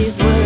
these words.